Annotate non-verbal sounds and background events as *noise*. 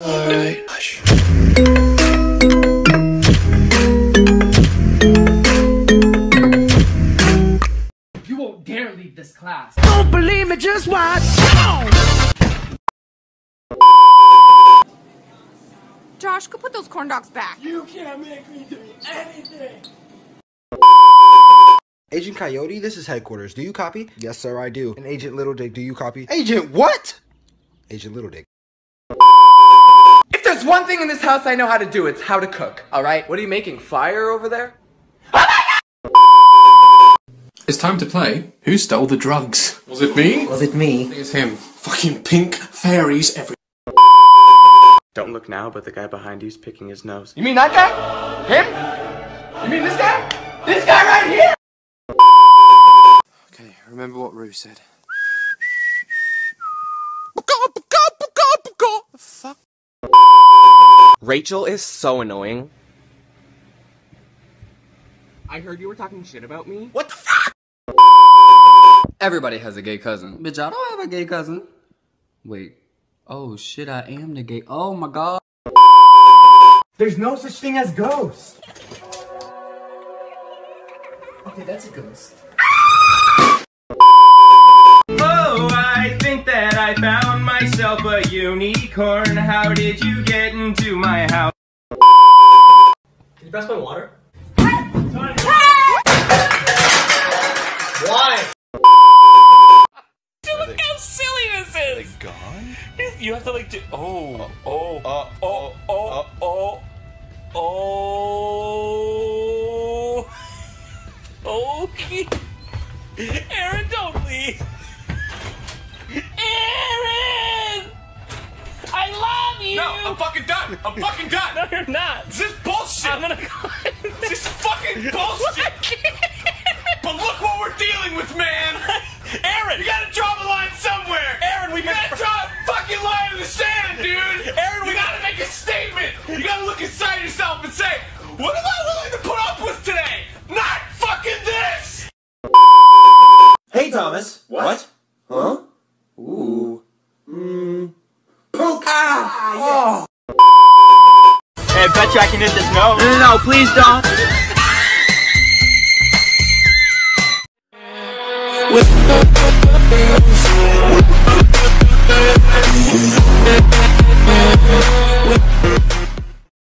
Alright, hush. You won't dare leave this class. Don't believe me, just watch. Josh, go put those corn dogs back. You can't make me do anything. Agent Coyote, this is headquarters. Do you copy? Yes, sir, I do. And Agent Little Dick, do you copy? Agent what? Agent Little Dick. If there's one thing in this house I know how to do, it's how to cook. All right. What are you making? Fire over there? Oh It's time to play. Who stole the drugs? Was it me? Was it me? It's him. Fucking pink fairies every. Don't look now, but the guy behind you's picking his nose. You mean that guy? Him? You mean this guy? This guy right here? Okay, remember what Rue said. Fuck. Rachel is so annoying. I heard you were talking shit about me. What the fuck? Everybody has a gay cousin. Bitch, I don't have a gay cousin. Wait. Oh shit, I am the gay. Oh my god. There's no such thing as ghosts. Okay, that's a ghost. Oh, I think that I found myself a unicorn. How did you get into my house? Can you pass my water? Look how silly this is! gone? You have to like do. Oh, oh, oh, uh, oh, uh, oh, uh. oh, oh, oh, *laughs* oh. Okay. I'm fucking done. I'm fucking done. No, you're not. This is bullshit. I'm gonna *laughs* go. This is fucking bullshit. But look what we're dealing with, man. *laughs* Aaron! You gotta draw the line somewhere. Aaron, we You gotta draw a fucking line in the sand, dude. Aaron, we you gotta make a statement. You gotta look inside yourself and say, what am I willing to put up with today? Not fucking this. Hey, Thomas. What? Huh? Ah. Oh. Hey, I bet you I can hit this note. No, no, no, please don't. With